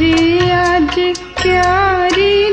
घर आज प्यारी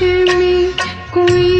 me, queen.